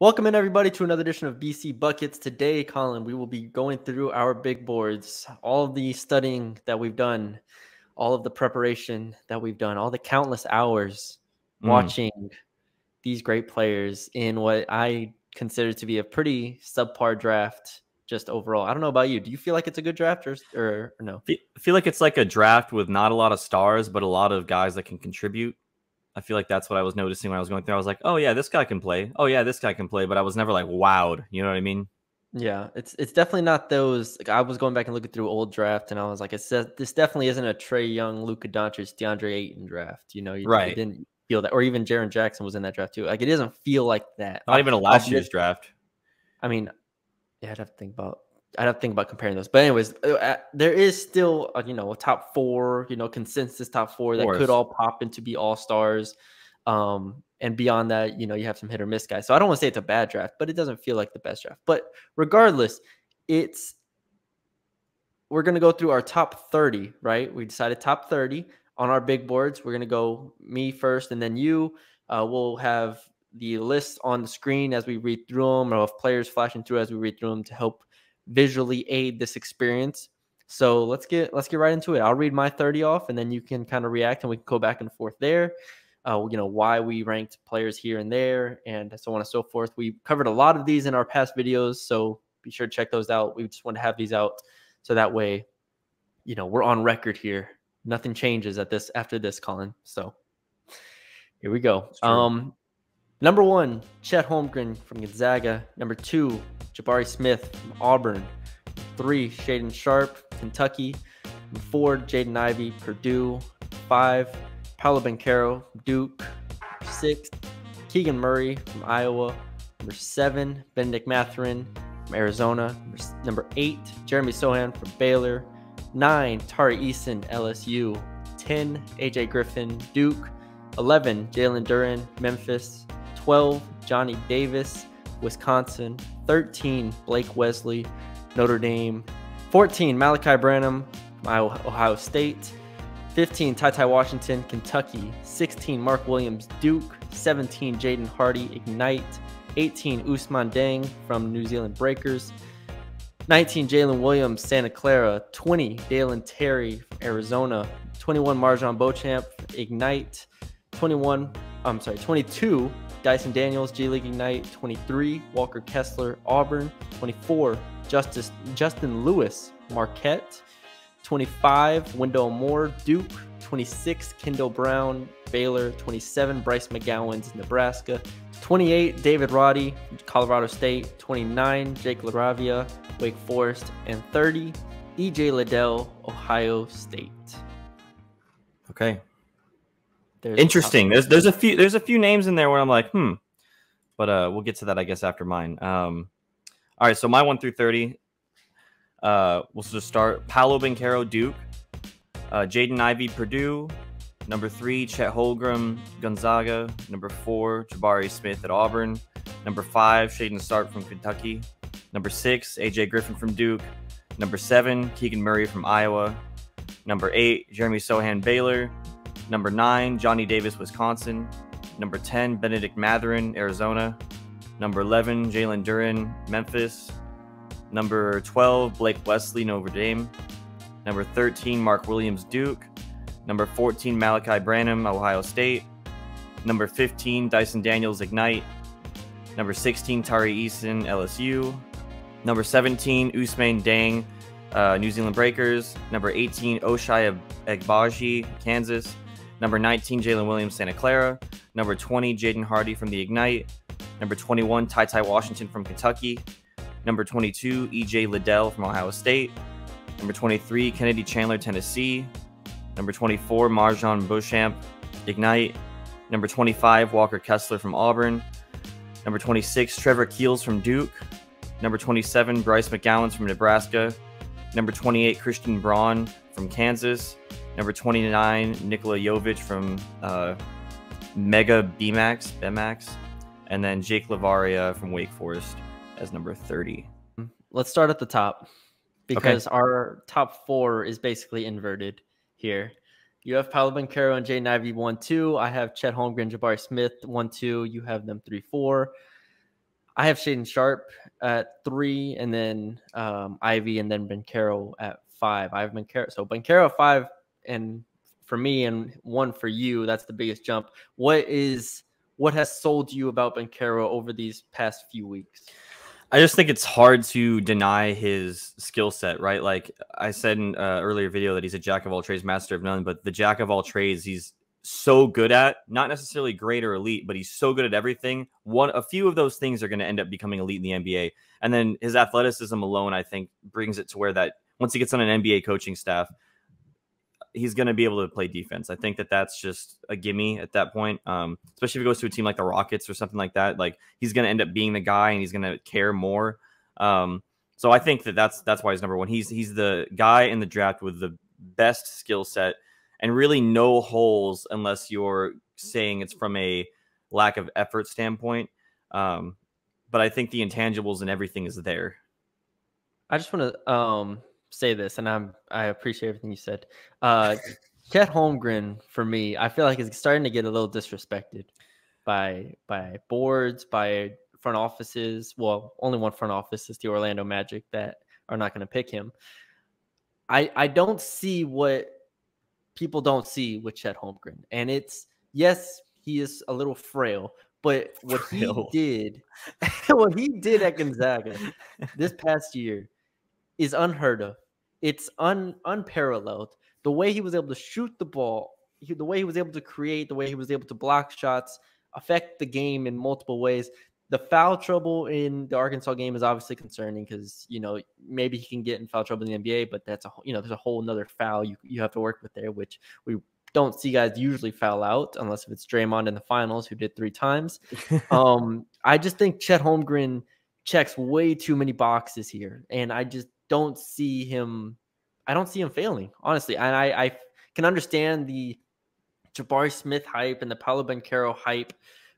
Welcome in everybody to another edition of BC Buckets. Today, Colin, we will be going through our big boards, all of the studying that we've done, all of the preparation that we've done, all the countless hours mm. watching these great players in what I consider to be a pretty subpar draft just overall. I don't know about you. Do you feel like it's a good draft or, or, or no? I feel like it's like a draft with not a lot of stars, but a lot of guys that can contribute. I feel like that's what I was noticing when I was going through. I was like, oh yeah, this guy can play. Oh yeah, this guy can play. But I was never like wowed. You know what I mean? Yeah, it's it's definitely not those. Like I was going back and looking through old draft, and I was like, it says this definitely isn't a Trae Young, Luka Doncic, DeAndre Ayton draft. You know, you, right? You didn't feel that, or even Jaren Jackson was in that draft too. Like it doesn't feel like that. Not even a last year's draft. I mean, yeah, I'd have to think about I'd have think about comparing those. But anyways, uh, uh, there is still a, you know a top four, you know, consensus top four that could all pop into be all stars. Um, and beyond that, you know, you have some hit or miss guys. So I don't want to say it's a bad draft, but it doesn't feel like the best draft. But regardless, it's we're gonna go through our top 30, right? We decided top 30 on our big boards. We're gonna go me first and then you. Uh, we'll have the list on the screen as we read through them, or of players flashing through as we read through them to help visually aid this experience. So let's get let's get right into it. I'll read my 30 off and then you can kind of react and we can go back and forth there. Uh, you know why we ranked players here and there and so on and so forth. We covered a lot of these in our past videos, so be sure to check those out. We just want to have these out so that way, you know, we're on record here. Nothing changes at this after this, Colin. So here we go. Um, number one, Chet Holmgren from Gonzaga. Number two, Jabari Smith from Auburn. Three, Shaedon Sharpe, Kentucky. Four, Jaden Ivey, Purdue. Five, Paolo Banchero, Duke. Six, Keegan Murray from Iowa. Number seven, Bennedict Mathurin from Arizona. Number eight, Jeremy Sochan from Baylor. Nine, Tari Eason, LSU. 10, AJ Griffin, Duke. 11, Jalen Duren, Memphis. 12, Johnny Davis, Wisconsin. 13, Blake Wesley, Notre Dame. 14, Malachi Branham, Ohio State. 15, Ty Ty Washington, Kentucky. 16, Mark Williams, Duke. 17, Jaden Hardy, Ignite. 18, Ousmane Dieng from New Zealand Breakers. 19, Jalen Williams, Santa Clara. 20, Dalen Terry Arizona. 21, MarJon Beauchamp, Ignite. 21, I'm sorry, 22, Dyson Daniels, G League Ignite. 23, Walker Kessler, Auburn. 24, Justice, Justin Lewis, Marquette. 25, Wendell Moore, Duke. 26, Kendall Brown, Baylor. 27, Bryce McGowens, Nebraska. 28, David Roddy, Colorado State. 29, Jake LaRavia, Wake Forest. And 30, EJ Liddell, Ohio State. Okay. There's Interesting. There's there's a few there's a few names in there where I'm like, hmm. But uh we'll get to that, I guess, after mine. Um all right, so my one through 30. Uh, we'll just start Paolo Banchero, Duke. Uh, Jaden Ivey, Purdue. Number three, Chet Holmgren, Gonzaga. Number four, Jabari Smith at Auburn. Number five, Shaedon Sharpe from Kentucky. Number six, AJ Griffin from Duke. Number seven, Keegan Murray from Iowa. Number eight, Jeremy Sochan Baylor. Number nine, Johnny Davis, Wisconsin. Number 10, Bennedict Mathurin, Arizona. Number 11, Jalen Duren, Memphis. Number 12, Blake Wesley, Notre Dame. Number 13, Mark Williams, Duke. Number 14, Malachi Branham, Ohio State. Number 15, Dyson Daniels, Ignite. Number 16, Tari Eason, LSU. Number 17, Ousmane Dieng, uh, New Zealand Breakers. Number 18, Ochai Agbaji, Kansas. Number 19, Jalen Williams, Santa Clara. Number 20, Jaden Hardy from the Ignite. Number 21, Ty Ty Washington from Kentucky. Number 22, EJ Liddell from Ohio State. Number 23, Kennedy Chandler, Tennessee. Number 24, MarJon Beauchamp, Ignite. Number 25, Walker Kessler from Auburn. Number 26, Trevor Keels from Duke. Number 27, Bryce McGowens from Nebraska. Number 28, Christian Braun from Kansas. Number 29, Nikola Jovic from uh, Mega Bemax, Bemax. And then Jake LaRavia from Wake Forest as number 30. Let's start at the top because okay. our top four is basically inverted here. You have Paolo Banchero and Jaden Ivey 1 2. I have Chet Holmgren, Jabari Smith 1 2. You have them 3 4. I have Shaedon Sharpe at three, and then um, Ivey, and then Banchero at five. I have Banchero, so Banchero at five, and for me, and one for you. That's the biggest jump. What is what has sold you about Banchero over these past few weeks? I just think it's hard to deny his skill set, right? Like I said in uh, earlier video that he's a jack of all trades, master of none. But the jack of all trades, he's so good at not necessarily great or elite, but he's so good at everything. One, a few of those things are going to end up becoming elite in the NBA, and then his athleticism alone, I think, brings it to where that once he gets on an NBA coaching staff, he's going to be able to play defense. I think that that's just a gimme at that point. Um, especially if he goes to a team like the Rockets or something like that. Like he's going to end up being the guy, and he's going to care more. Um, so I think that that's that's why he's number one. He's he's the guy in the draft with the best skill set and really no holes unless you're saying it's from a lack of effort standpoint. Um, but I think the intangibles and everything is there. I just want to um, say this, and I'm I appreciate everything you said. Uh, Chet Holmgren for me, I feel like is starting to get a little disrespected by by boards, by front offices. Well, only one front office is the Orlando Magic that are not going to pick him. I I don't see what people don't see with Chet Holmgren, and it's yes, he is a little frail, but what frail. he did, what he did at Gonzaga this past year is unheard of. It's un unparalleled. The way he was able to shoot the ball, he, the way he was able to create, the way he was able to block shots, affect the game in multiple ways. The foul trouble in the Arkansas game is obviously concerning because you know maybe he can get in foul trouble in the NBA, but that's a you know there's a whole another foul you you have to work with there, which we don't see guys usually foul out unless if it's Draymond in the finals who did three times. um, I just think Chet Holmgren checks way too many boxes here, and I just don't see him. I don't see him failing, honestly. And I, I can understand the Jabari Smith hype and the Paolo Banchero hype,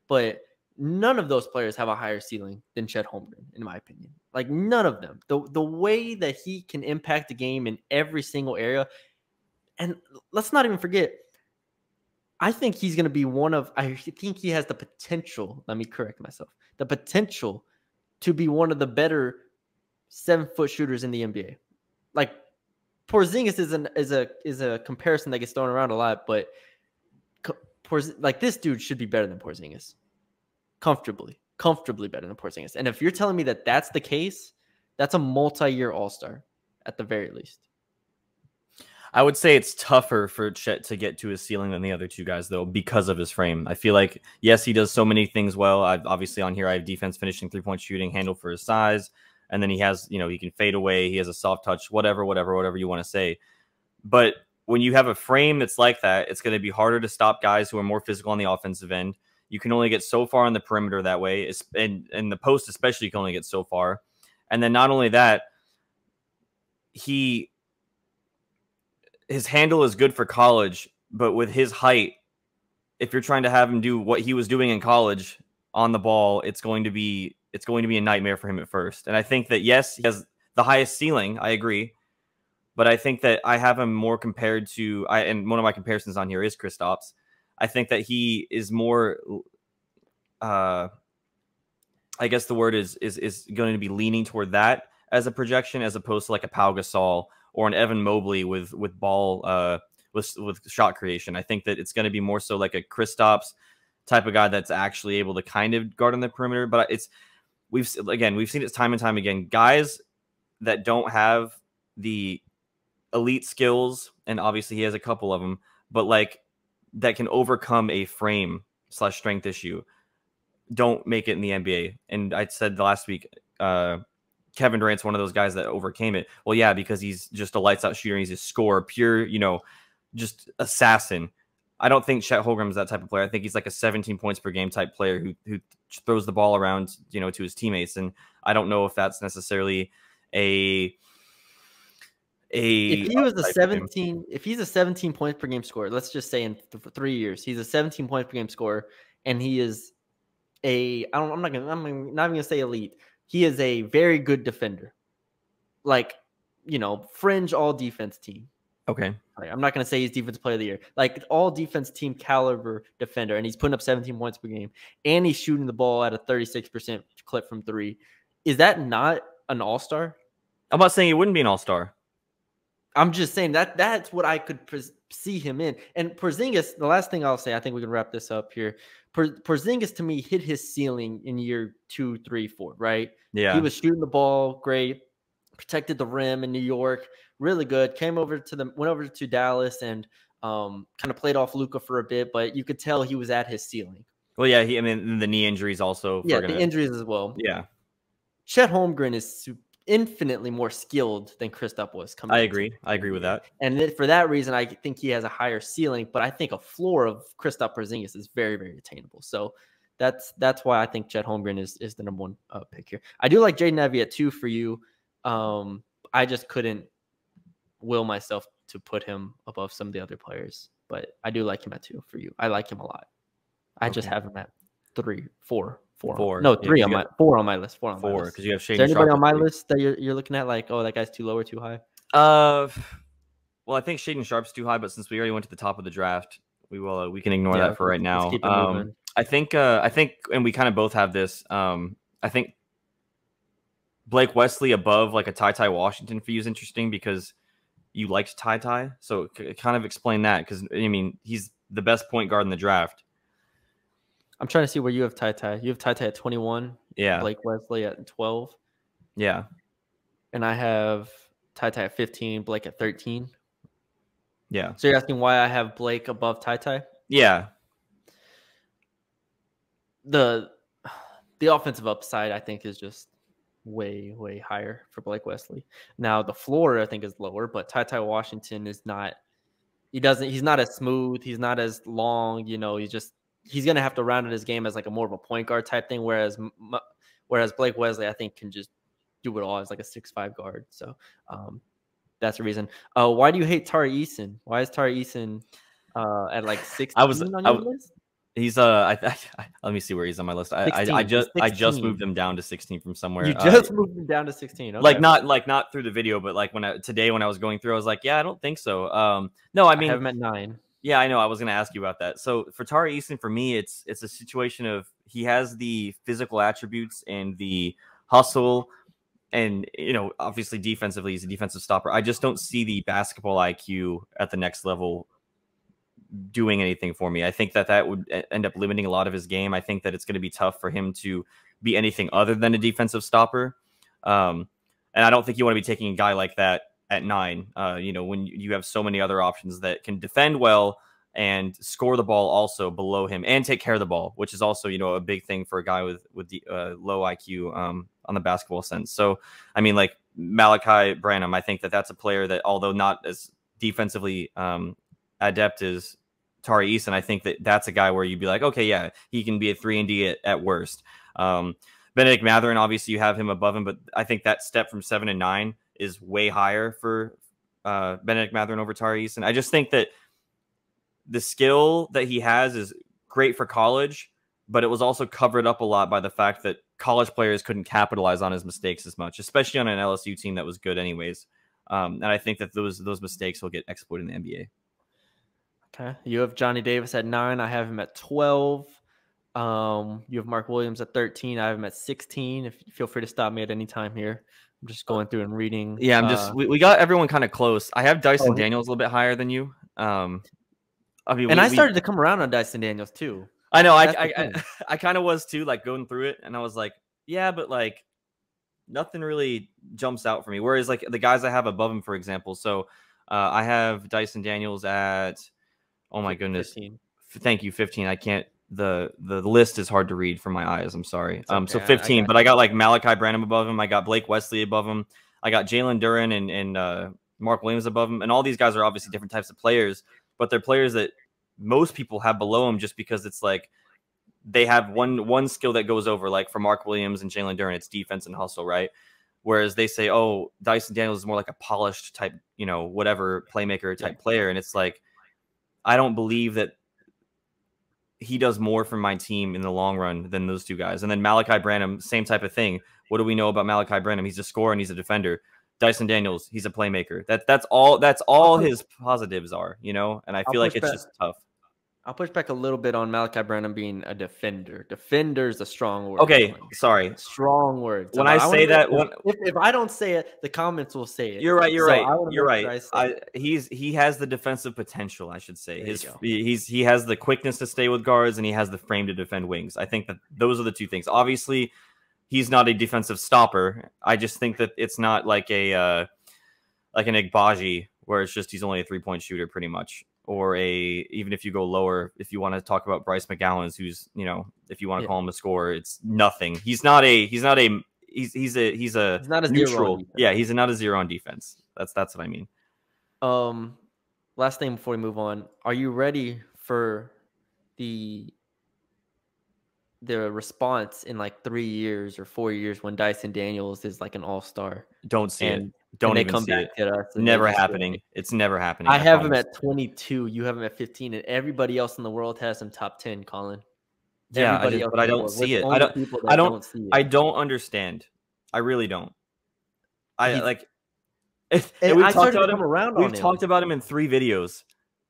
but none of those players have a higher ceiling than Chet Holmgren, in my opinion. Like none of them. The the way that he can impact the game in every single area, and let's not even forget. I think he's going to be one of. I think he has the potential. Let me correct myself. The potential to be one of the better seven foot shooters in the NBA. Like Porzingis is an is a is a comparison that gets thrown around a lot, but Porz, like this dude should be better than Porzingis, comfortably, comfortably better than Porzingis. And if you're telling me that that's the case, that's a multi-year All Star at the very least. I would say it's tougher for Chet to get to his ceiling than the other two guys, though, because of his frame. I feel like yes, he does so many things well. I've obviously on here I have defense, finishing, three point shooting, handle for his size and then he has you know he can fade away he has a soft touch whatever whatever whatever you want to say. But when you have a frame that's like that it's going to be harder to stop guys who are more physical on the offensive end. You can only get so far on the perimeter that way and in the post especially you can only get so far. And then not only that he his handle is good for college but with his height if you're trying to have him do what he was doing in college on the ball it's going to be it's going to be a nightmare for him at first. And I think that yes, he has the highest ceiling. I agree, but I think that I have him more compared to I. And one of my comparisons on here is Kristaps. I think that he is more. Uh, I guess the word is is is going to be leaning toward that as a projection, as opposed to like a Pau Gasol or an Evan Mobley with with ball uh with with shot creation. I think that it's going to be more so like a Kristaps type of guy that's actually able to kind of guard on the perimeter. But it's we've again we've seen it time and time again. Guys that don't have the elite skills, and obviously he has a couple of them, but like that can overcome a frame slash strength issue, don't make it in the NBA. And I said the last week, uh, Kevin Durant's one of those guys that overcame it. Well, yeah, because he's just a lights out shooter. He's a scorer, pure, you know, just assassin. I don't think Chet Holmgren is that type of player. I think he's like a 17 points per game type player who who throws the ball around, you know, to his teammates. And I don't know if that's necessarily a a. If he was a 17, if he's a 17 points per game scorer, let's just say in th- three years, he's a 17 points per game scorer, and he is a. I don't. I'm not gonna. I'm not even gonna say elite. He is a very good defender, like you know, fringe all defense team Okay. I'm not going to say he's defensive player of the year. Like all defense team caliber defender, and he's putting up 17 points per game, and he's shooting the ball at a 36% clip from three. Is that not an all star? I'm not saying he wouldn't be an all star. I'm just saying that that's what I could see him in. And Porzingis, the last thing I'll say, I think we can wrap this up here. Porzingis to me hit his ceiling in year two, three, four. Right? Yeah. He was shooting the ball great, protected the rim in New York, really good. Came over to the went over to Dallas and um, kind of played off Luka for a bit, but you could tell he was at his ceiling. Well, yeah, he. I mean, the knee injuries also. Yeah, gonna, the injuries as well. Yeah. Chet Holmgren is infinitely more skilled than Kristaps was coming. I agree. I agree with that. And for that reason, I think he has a higher ceiling, but I think a floor of Kristaps Porzingis is very, very attainable. So that's that's why I think Chet Holmgren is is the number one uh, pick here. I do like Jaden Ivey at two for you. Um, I just couldn't will myself to put him above some of the other players, but I do like him at two for you. I like him a lot. I okay. just have him at three, four, four. Four. No, three yeah, on my four on my list. Four on four because you have Shane. Is there anybody on my three. list that you're, you're looking at like, oh, that guy's too low or too high? Uh, well, I think Shaedon Sharpe's too high, but since we already went to the top of the draft, we will uh, we can ignore yeah, that for right now. Um, I think uh, I think, and we kind of both have this. Um, I think Blake Wesley above like a Ty Ty Washington for you is interesting because you liked Ty Ty, so kind of explain that because I mean he's the best point guard in the draft. I'm trying to see where you have Ty Ty. You have Ty Ty at 21. Yeah. Blake Wesley at 12. Yeah. And I have Ty Ty at 15, Blake at 13. Yeah. So you're asking why I have Blake above Ty Ty? Yeah. The the offensive upside I think is just way way higher for Blake Wesley. Now the floor I think is lower, but Ty Ty Washington is not. He doesn't. He's not as smooth. He's not as long. You know. He's just he's gonna have to round out his game as like a more of a point guard type thing. Whereas whereas Blake Wesley, I think, can just do it all as like a six five guard. So um, that's the reason. Uh, why do you hate Tari Eason? Why is Tari Eason uh, at like six? I was on your I, list? He's uh, I, I, let me see where he's on my list. I, I, I, just 16. I just moved him down to 16 from somewhere. You just uh, moved him down to 16. Okay. Like not like not through the video, but like when I today when I was going through, I was like, yeah, I don't think so. Um, no, I mean, I have him at nine. Yeah, I know. I was going to ask you about that. So for Tari Eason, for me, it's it's a situation of he has the physical attributes and the hustle, and you know, obviously defensively, he's a defensive stopper. I just don't see the basketball IQ at the next level doing anything for me. I think that that would end up limiting a lot of his game. I think that it's going to be tough for him to be anything other than a defensive stopper. Um, and I don't think you want to be taking a guy like that at nine. Uh, you know, when you have so many other options that can defend well and score the ball also below him and take care of the ball, which is also you know a big thing for a guy with with the uh, low IQ um, on the basketball sense. So I mean, like Malachi Branham, I think that that's a player that although not as defensively um, adept as Tari Eason, I think that that's a guy where you'd be like, okay, yeah, he can be a three and D at, at worst. Um, Bennedict Mathurin, obviously you have him above him, but I think that step from seven and nine is way higher for uh, Bennedict Mathurin over Tari Eason. I just think that the skill that he has is great for college, but it was also covered up a lot by the fact that college players couldn't capitalize on his mistakes as much, especially on an LSU team that was good anyways. Um, and I think that those those mistakes will get exploited in the NBA. Okay, you have Johnny Davis at nine. I have him at twelve. Um, you have Mark Williams at thirteen. I have him at sixteen. If feel free to stop me at any time here. I'm just going through and reading. Yeah, I'm just uh, we, we got everyone kind of close. I have Dyson oh, Daniels a little bit higher than you. Um, I mean, and we, I started we, to come around on Dyson Daniels too. I know. That's I I, I, I kind of was too, like going through it, and I was like, yeah, but like nothing really jumps out for me. Whereas like the guys I have above him, for example, so uh, I have Dyson Daniels at oh my goodness, 15. thank you, 15. I can't the the list is hard to read from my eyes. I'm sorry. It's um, okay. so 15, I but I got like Malachi Branham above him. I got Blake Wesley above him. I got Jalen Duren and and uh, Mark Williams above him. And all these guys are obviously different types of players, but they're players that most people have below them just because it's like they have one one skill that goes over. Like for Mark Williams and Jalen Duren, it's defense and hustle, right? Whereas they say, oh, Dyson Daniels is more like a polished type, you know, whatever playmaker type player, and it's like I don't believe that he does more for my team in the long run than those two guys. And then Malachi Branham, same type of thing. What do we know about Malachi Branham? He's a scorer and he's a defender. Dyson Daniels, he's a playmaker. That that's all that's all his positives are, you know. And I feel like it's back. just tough. I'll push back a little bit on Malachi Branham being a defender. Defender is a strong word. Okay, sorry, strong word. So when I, I say that, when, if, if, I don't say it, the comments will say it. You're right. You're so right. You're right. I, he's he has the defensive potential. I should say. There His he's he has the quickness to stay with guards and he has the frame to defend wings. I think that those are the two things. Obviously, he's not a defensive stopper. I just think that it's not like a uh, like an Agbaji where it's just he's only a three point shooter pretty much or a even if you go lower, if you want to talk about Bryce McGowens, who's you know if you want to yeah. call him a scorer, it's nothing. He's not a he's not a he's he's a he's a he's not a neutral. Yeah, he's not a zero on defense. That's that's what I mean. Um, last thing before we move on, are you ready for the the response in like three years or four years when Dyson Daniels is like an all star? Don't see and, it. Don't even come see back it. us. Never happening. It's never happening. I, I have promise. him at 22. You have him at 15, and everybody else in the world has him top 10. Colin. Yeah, I just, but I don't see it. I don't. I don't. don't see it. I don't understand. I really don't. I He's, like. If, we talked about him around. We've talked about him in three videos.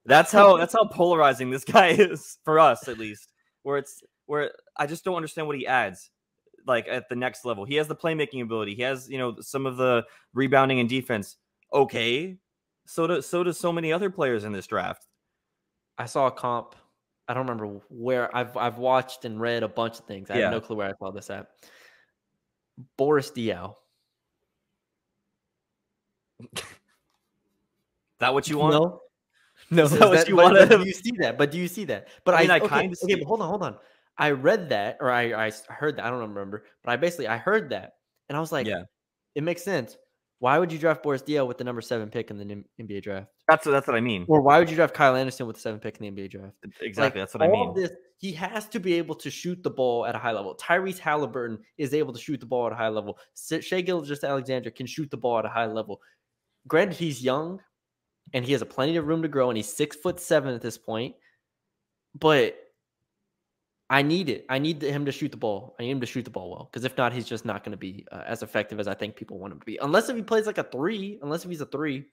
That's how. that's how polarizing this guy is for us, at least. Where it's where I just don't understand what he adds like at the next level. He has the playmaking ability. He has, you know, some of the rebounding and defense. Okay. So do so do so many other players in this draft. I saw a comp. I don't remember where I've I've watched and read a bunch of things. I yeah. have no clue where I saw this at. Boris Diaw. that what you want? No. No, is that, what you want? Do you see that? But do you see that? But I, mean, I, I okay, kind of okay, but hold on, hold on. I read that or I, I heard that. I don't remember, but I basically I heard that and I was like, yeah, it makes sense. Why would you draft Boris Diaw with the number seven pick in the NBA draft? That's what, that's what I mean. Or why would you draft Kyle Anderson with the seven pick in the NBA draft? Exactly, like, that's what I mean. This, he has to be able to shoot the ball at a high level. Tyrese Haliburton is able to shoot the ball at a high level. Shai Gilgeous-Alexander can shoot the ball at a high level. Granted, he's young and he has a plenty of room to grow, and he's six foot seven at this point. But I need it. I need him to shoot the ball. I need him to shoot the ball well because if not, he's just not going to be uh, as effective as I think people want him to be. Unless if he plays like a three, unless if he's a three,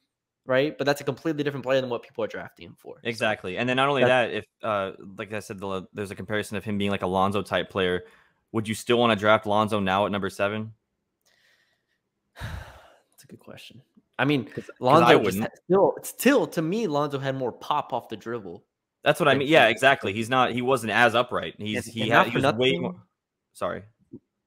right? But that's a completely different player than what people are drafting him for. Exactly. And then not only that, if uh, like I said, the, there's a comparison of him being like a Lonzo type player. Would you still want to draft Lonzo now at number seven? That's a good question. I mean, Lonzo Cause still, still to me, Lonzo had more pop off the dribble. That's what I mean. Yeah, exactly. He's not. He wasn't as upright. He's he had. He was nothing, way more. Sorry.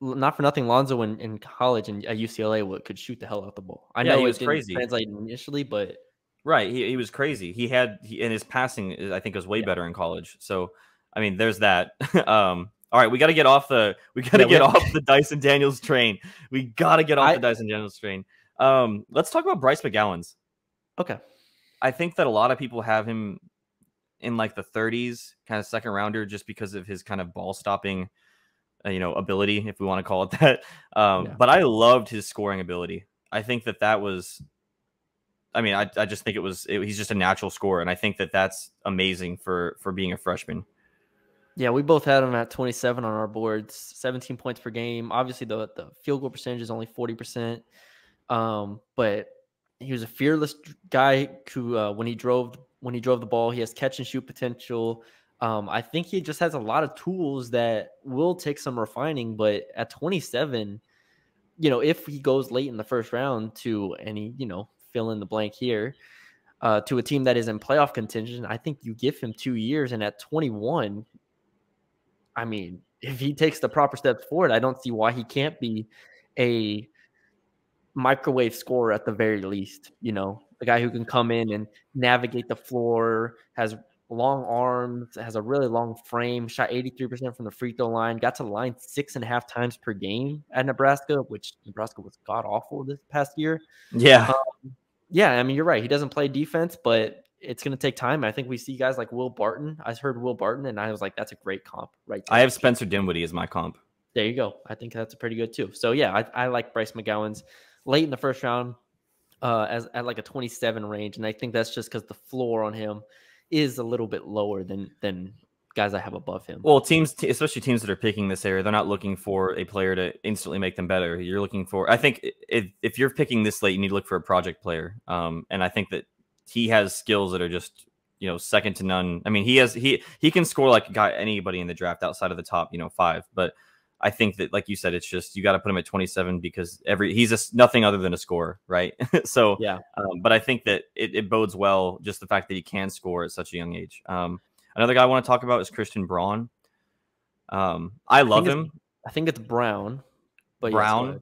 Not for nothing, Lonzo in, in college and at UCLA could shoot the hell out the ball. I yeah, know he was crazy. Translate initially, but right, he, he was crazy. He had he, and his passing, I think, was way yeah. better in college. So, I mean, there's that. um, all right, we got to get off the we got to yeah, get off the Dyson Daniels train. We got to get off I, the Dyson Daniels train. Um, let's talk about Bryce McGowens. Okay, I think that a lot of people have him in like the 30s, kind of second rounder, just because of his kind of ball stopping, uh, you know, ability, if we want to call it that. Um, yeah. But I loved his scoring ability. I think that that was, I mean, I, I just think it was, it, he's just a natural scorer. And I think that that's amazing for, for being a freshman. Yeah, we both had him at 27 on our boards, 17 points per game. Obviously, the, the field goal percentage is only 40%. Um, but he was a fearless guy who, uh, when he drove when he drove the ball. He has catch and shoot potential. Um, I think he just has a lot of tools that will take some refining. But at 27, you know, if he goes late in the first round to any, you know, fill in the blank here, uh, to a team that is in playoff contention, I think you give him two years. And at 21, I mean, if he takes the proper steps forward, I don't see why he can't be a microwave scorer at the very least. You know, a guy who can come in and navigate the floor, has long arms, has a really long frame, shot 83% from the free throw line, got to the line six and a half times per game at Nebraska, which Nebraska was god awful this past year. Yeah. Um, yeah, I mean, you're right. He doesn't play defense, but it's going to take time. I think we see guys like Will Barton. I heard Will Barton, and I was like, that's a great comp, right? There. I have Spencer Dinwiddie as my comp. There you go. I think that's a pretty good too. So yeah, I, I like Bryce McGowens late in the first round uh, as at like a 27 range, and I think that's just because the floor on him is a little bit lower than than guys I have above him. Well, teams, especially teams that are picking this area, they're not looking for a player to instantly make them better. You're looking for, I think, if, if you're picking this late, you need to look for a project player. Um, and I think that he has skills that are just, you know, second to none. I mean, he has he he can score like guy anybody in the draft outside of the top, you know, five. But I think that, like you said, it's just you got to put him at 27 because every he's just nothing other than a scorer, right? so yeah. Um, but I think that it, it, bodes well just the fact that he can score at such a young age. Um, Another guy I want to talk about is Christian Braun. Um, I love I him. I think it's Brown, but Brown. Yes,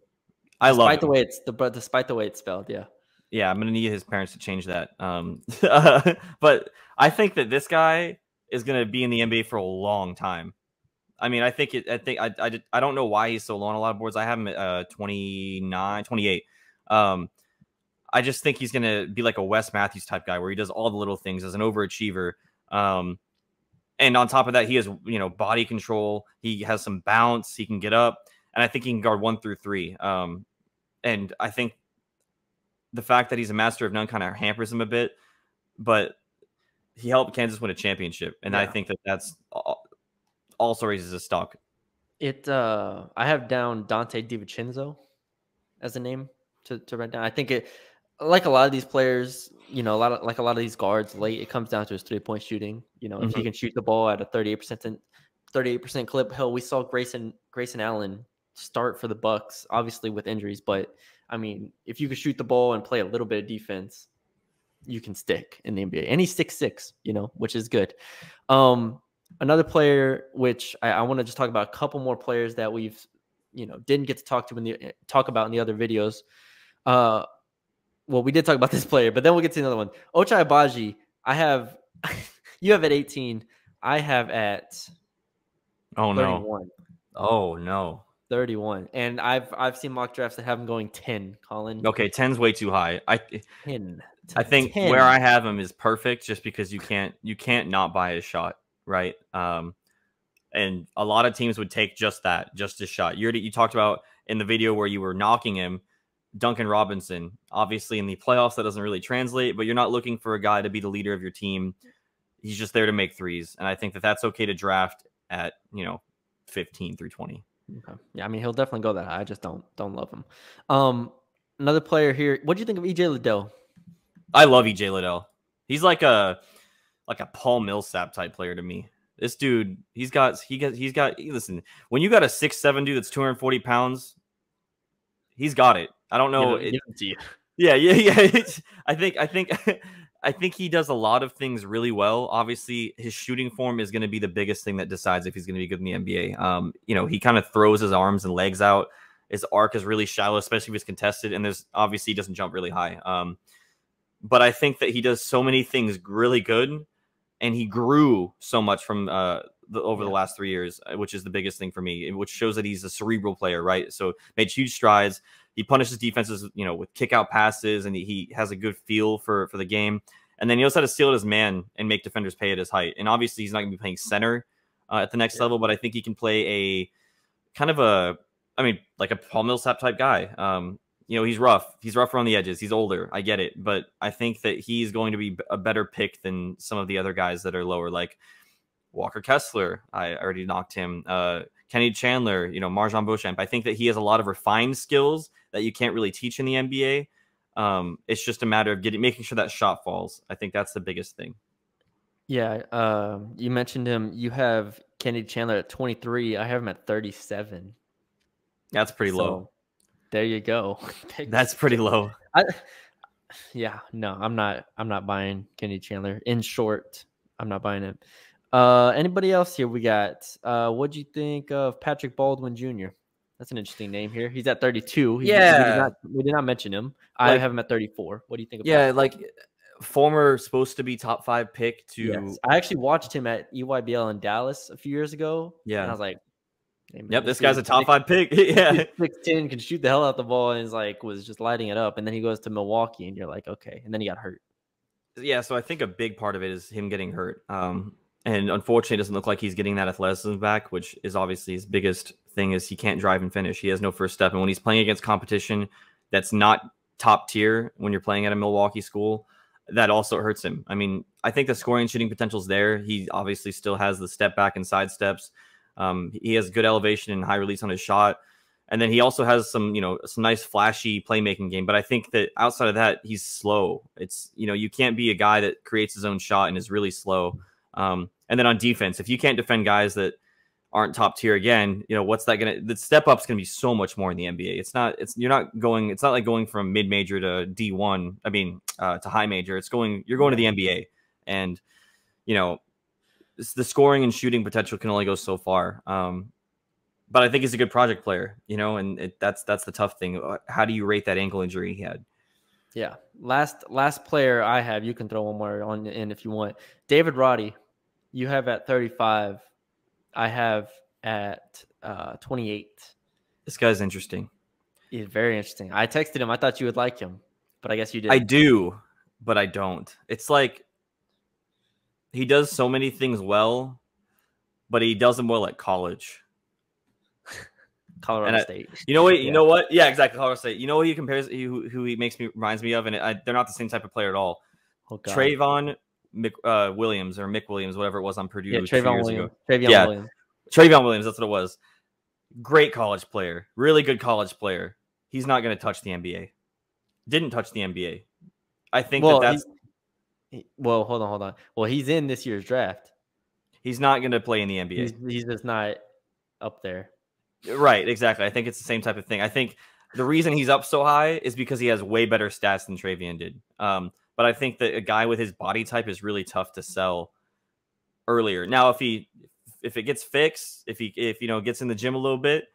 I love despite the way it's the but despite the way it's spelled. Yeah. Yeah, I'm gonna need his parents to change that. Um, but I think that this guy is gonna be in the NBA for a long time. I mean, I think it. I think I. I, I don't know why he's so low on a lot of boards. I have him at uh, 29, 28. Um, I just think he's gonna be like a Wes Matthews type guy, where he does all the little things as an overachiever. Um, and on top of that, he has you know body control. He has some bounce. He can get up, and I think he can guard one through three. Um, and I think the fact that he's a master of none kind of hampers him a bit, but he helped Kansas win a championship, and yeah. I think that that's also raises his stock. It uh, I have down Donte DiVincenzo as a name to to write down. I think it like a lot of these players, you know, a lot of like a lot of these guards late, it comes down to his three point shooting. You know, mm-hmm. if he can shoot the ball at a 38% 38% clip. Hell, we saw Grayson Grayson Allen start for the Bucks, obviously with injuries, but I mean, if you can shoot the ball and play a little bit of defense, you can stick in the NBA. And he's six six, you know, which is good. Um, another player, which I, I want to just talk about a couple more players that we've, you know, didn't get to talk to in the talk about in the other videos. Uh, well, we did talk about this player, but then we'll get to another one. Ochai Agbaji, I have you have at 18. I have at oh 31. no. Oh no. 31. And I've I've seen mock drafts that have him going 10, Colin. Okay, 10's way too high. I 10. I think 10. where I have him is perfect just because you can't you can't not buy a shot, right? Um and a lot of teams would take just that, just a shot. You you talked about in the video where you were knocking him Duncan Robinson. Obviously, in the playoffs, that doesn't really translate, but you're not looking for a guy to be the leader of your team. He's just there to make threes. And I think that that's okay to draft at, you know, 15 through 20. Okay. Yeah, I mean, he'll definitely go that high. I just don't don't love him. Um, another player here. What do you think of EJ Liddell? I love EJ Liddell. He's like a like a Paul Millsap type player to me. This dude, he's got he got he's got listen, when you got a six seven dude that's 240 pounds, he's got it. I don't know. It, yeah, yeah, yeah. I think, I think, I think he does a lot of things really well. Obviously, his shooting form is going to be the biggest thing that decides if he's going to be good in the NBA. Um, you know, he kind of throws his arms and legs out. His arc is really shallow, especially if he's contested, and there's obviously he doesn't jump really high. Um, but I think that he does so many things really good, and he grew so much from uh, the, over yeah. the last three years, uh, which is the biggest thing for me, which shows that he's a cerebral player, right? So made huge strides he punishes defenses, you know, with kick out passes, and he, he has a good feel for for the game. And then he knows how to steal as man and make defenders pay at his height. And obviously, he's not going to be playing center uh, at the next yeah. level, but I think he can play a kind of a, I mean, like a Paul Millsap type guy. Um, you know, he's rough. He's rough around the edges. He's older. I get it, but I think that he's going to be a better pick than some of the other guys that are lower, like Walker Kessler. I already knocked him. Uh, Kenny Chandler, you know, MarJon Beauchamp. I think that he has a lot of refined skills that you can't really teach in the NBA. Um, it's just a matter of getting making sure that shot falls. I think that's the biggest thing. Yeah, uh, you mentioned him. You have Kenny Chandler at 23. I have him at 37. That's pretty so, low. There you go. that's pretty low. I, yeah, no, I'm not. I'm not buying Kenny Chandler. In short, I'm not buying it. Uh, anybody else here? We got. Uh, what do you think of Patrick Baldwin Jr.? That's an interesting name here. He's at 32. He, yeah, we did, not, we did not mention him. Like, I have him at 34. What do you think? yeah, that? like former supposed to be top five pick to. Yes. I actually watched him at EYBL in Dallas a few years ago. Yeah, and I was like, man, yep, this guy's a top five pick. yeah, six ten can shoot the hell out the ball, and is like was just lighting it up. And then he goes to Milwaukee, and you're like, okay. And then he got hurt. Yeah, so I think a big part of it is him getting hurt. Um, and unfortunately, it doesn't look like he's getting that athleticism back, which is obviously his biggest thing. Is he can't drive and finish. He has no first step, and when he's playing against competition that's not top tier, when you're playing at a Milwaukee school, that also hurts him. I mean, I think the scoring shooting potential is there. He obviously still has the step back and side steps. Um, he has good elevation and high release on his shot. And then he also has some, you know, some nice flashy playmaking game. But I think that outside of that, he's slow. It's, you know, you can't be a guy that creates his own shot and is really slow. Um, and then on defense, if you can't defend guys that aren't top tier again, you know, what's that gonna the step up's gonna be so much more in the NBA. It's not, it's you're not going, it's not like going from mid major to D one, I mean, uh, to high major. It's going, you're going to the NBA. And, you know, the scoring and shooting potential can only go so far. Um, but I think he's a good project player, you know, and it, that's that's the tough thing. Uh, how do you rate that ankle injury he had? Yeah, last last player I have, you can throw one more on in if you want. David Roddy, you have at 35. I have at uh, 28. This guy's interesting. He's very interesting. I texted him. I thought you would like him, but I guess you did. I do, but I don't. It's like he does so many things well, but he does them well at college. Colorado I, State. You know what? You yeah. know what? Yeah, exactly. Colorado State. You know what he compares? Who, who he makes me reminds me of, and I, they're not the same type of player at all. Oh, Mick, uh, Williams or Mick Williams, whatever it was on Purdue. Yeah, Trevion Williams. Trevion yeah. Williams. Trevion Williams. That's what it was. Great college player. Really good college player. He's not going to touch the NBA. Didn't touch the NBA. I think well, that that's. He, well, hold on, hold on. Well, he's in this year's draft. He's not going to play in the NBA. He's, he's just not up there. Right, exactly. I think it's the same type of thing. I think the reason he's up so high is because he has way better stats than Trevion did. Um, but I think that a guy with his body type is really tough to sell earlier. Now, if he if it gets fixed, if he if you know gets in the gym a little bit,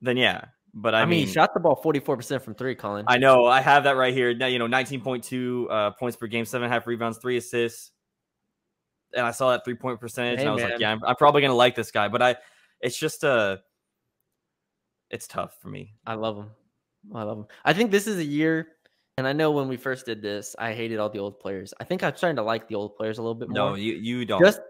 then yeah. But I, I mean, mean, shot the ball forty four percent from three. Colin, I know. I have that right here. Now you know nineteen point two uh, points per game, seven and a half rebounds, three assists, and I saw that three point percentage, hey, and I was man. like, yeah, I'm, I'm probably gonna like this guy. But I, it's just a uh, it's tough for me. I love him. I love him. I think this is a year, and I know when we first did this, I hated all the old players. I think I'm starting to like the old players a little bit more. No, you you don't. Just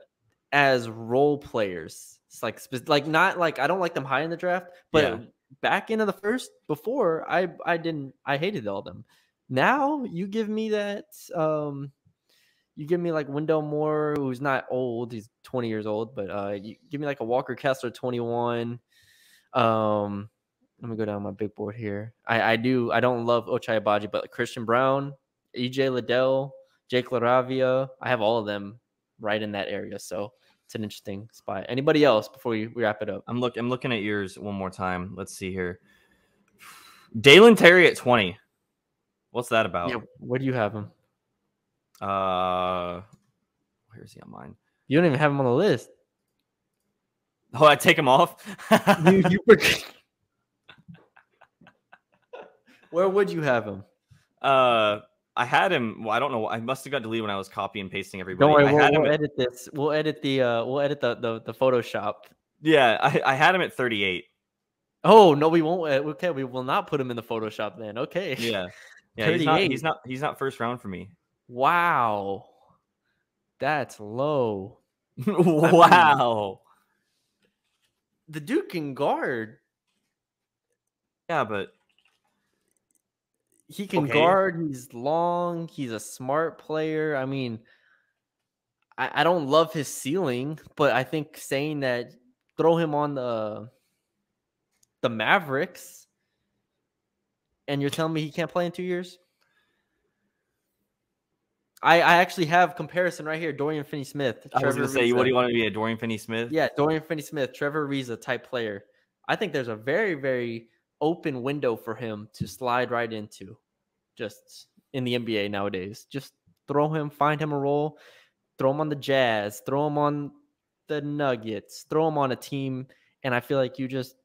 as role players, it's like like not like I don't like them high in the draft, but yeah. Back into the first before I I didn't I hated all them. Now you give me that um you give me like Wendell Moore, who's not old, he's 20 years old, but uh you give me like a Walker Kessler 21. Um let me go down my big board here. I, I do I don't love Ochai Agbaji, but Christian Braun, EJ Liddell, Jake LaRavia, I have all of them right in that area. So it's an interesting spot. Anybody else before we wrap it up? I'm look I'm looking at yours one more time. Let's see here. Dalen Terry at 20. What's that about? Yeah, where do you have him? Uh where's he on mine? You don't even have him on the list. Oh, I take him off. you, you Where would you have him? Uh, I had him. Well, I don't know. I must have got deleted when I was copy and pasting everybody. Don't worry, we'll, we'll edit this. We'll edit the. Uh, we'll edit the the, the Photoshop. Yeah, I, I had him at 38. Oh no, we won't. Uh, okay, we will not put him in the Photoshop then. Okay. Yeah. Yeah. He's not, he's not. He's not first round for me. Wow. That's low. wow. the Duke can guard. Yeah, but he can okay. guard. He's long. He's a smart player. I mean, I, I don't love his ceiling, but I think saying that throw him on the the Mavericks, and you're telling me he can't play in two years. I, I actually have comparison right here. Dorian Finney Smith. I was going to say, what do you want to be a Dorian Finney Smith? Yeah, Dorian Finney Smith, Trevor Ariza type player. I think there's a very, very open window for him to slide right into just in the NBA nowadays. Just throw him, find him a role, throw him on the Jazz, throw him on the Nuggets, throw him on a team. And I feel like you just,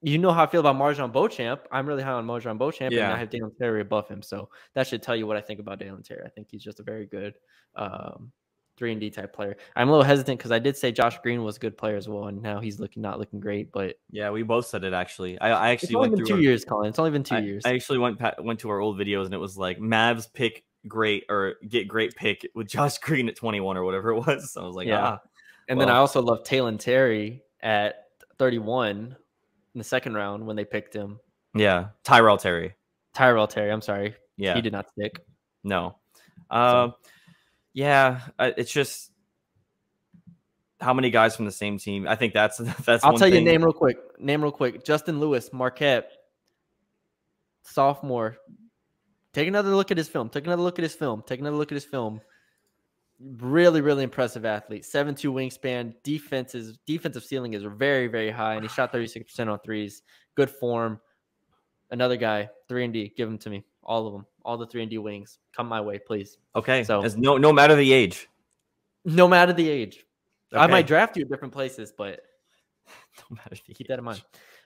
you know how I feel about MarJon Beauchamp. I'm really high on MarJon Beauchamp, yeah. and I have Dalen Terry above him. So that should tell you what I think about Dalen Terry. I think he's just a very good um, three and D type player. I'm a little hesitant because I did say Josh Green was a good player as well, and now he's looking not looking great. But yeah, we both said it actually. I, I actually went through two our, years, Colin. It's only been two I, years. I actually went went to our old videos and it was like Mavs pick great or get great pick with Josh Green at 21 or whatever it was. So I was like, yeah. Ah, and well. then I also love Taylor Terry at 31 in the second round when they picked him. Yeah, Tyrell Terry. Tyrell Terry. I'm sorry. Yeah, he did not stick. No. Um, so. Yeah, it's just how many guys from the same team. I think that's that's. I'll tell thing. you name real quick. Name real quick. Justin Lewis, Marquette, sophomore. Take another look at his film. Take another look at his film. Take another look at his film. Really, really impressive athlete. Seven two wingspan. Defenses defensive ceiling is very, very high, and he shot thirty six percent on threes. Good form. Another guy, three and D. Give him to me. All of them. All the three and D wings. Come my way, please. Okay. So As no no matter the age. No matter the age. Okay. I might draft you at different places, but no matter keep age. that in mind.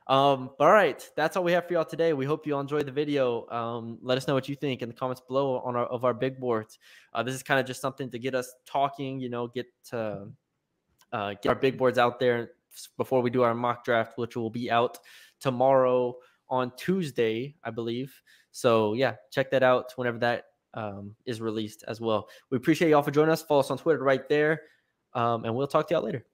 Um, all right, that's all we have for y'all today. We hope you all enjoyed the video. Um, let us know what you think in the comments below on our of our big boards. Uh, this is kind of just something to get us talking, you know, get to uh, get our big boards out there before we do our mock draft, which will be out tomorrow on Tuesday, I believe. So yeah, check that out whenever that um, is released as well. We appreciate y'all for joining us. Follow us on Twitter right there, um, and we'll talk to y'all later.